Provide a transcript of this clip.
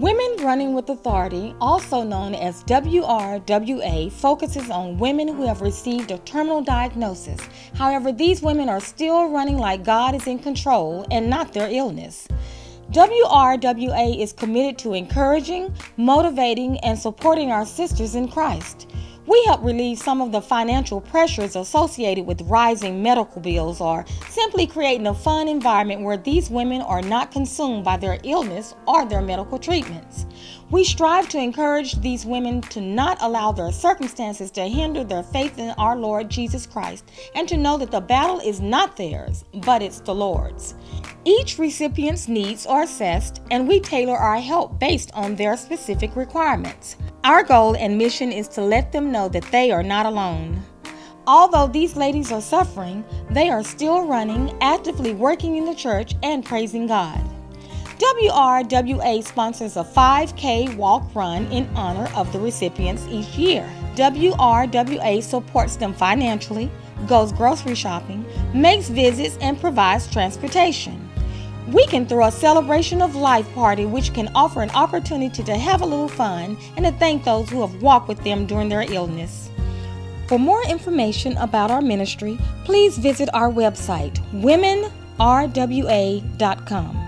Women Running with Authority, also known as WRWA, focuses on women who have received a terminal diagnosis. However, these women are still running like God is in control and not their illness. WRWA is committed to encouraging, motivating, and supporting our sisters in Christ. We help relieve some of the financial pressures associated with rising medical bills or simply creating a fun environment where these women are not consumed by their illness or their medical treatments. We strive to encourage these women to not allow their circumstances to hinder their faith in our Lord Jesus Christ and to know that the battle is not theirs, but it's the Lord's. Each recipient's needs are assessed and we tailor our help based on their specific requirements. Our goal and mission is to let them know that they are not alone. Although these ladies are suffering, they are still running, actively working in the church, and praising God. WRWA sponsors a 5K walk run in honor of the recipients each year. WRWA supports them financially, goes grocery shopping, makes visits, and provides transportation. We can throw a celebration of life party which can offer an opportunity to have a little fun and to thank those who have walked with them during their illness. For more information about our ministry, please visit our website, womenrwa.com.